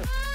Bye.